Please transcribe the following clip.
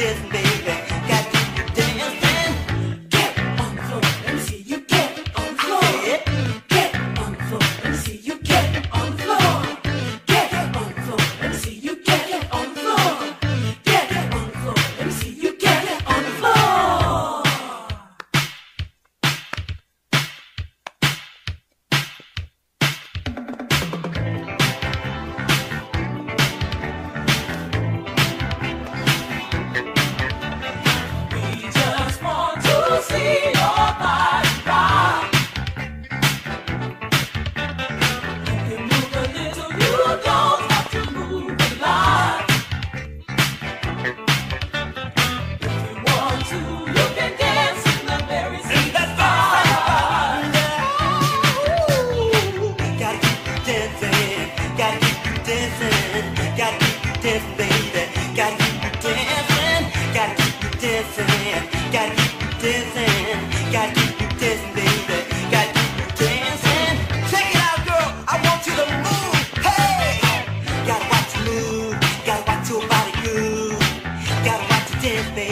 Disney. this, baby. Gotta keep you dancing, gotta keep you dancing, gotta keep you dancing, gotta keep you dancing, baby. Gotta keep you dancing. Check it out, girl. I want you to move. Hey, gotta watch you move, gotta watch your body move, gotta watch you dance, baby.